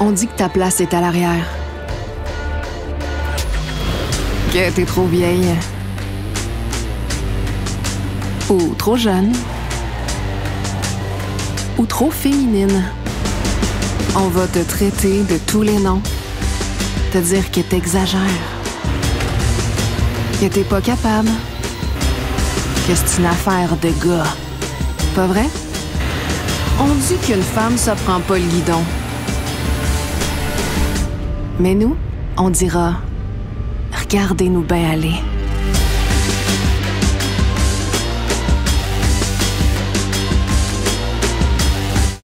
on dit que ta place est à l'arrière. Que t'es trop vieille. Ou trop jeune. Ou trop féminine. On va te traiter de tous les noms. Te dire que t'exagères. Que t'es pas capable. Que c'est une affaire de gars. Pas vrai? On dit qu'une femme, ça prend pas le guidon. Mais nous, on dira, regardez-nous bien aller.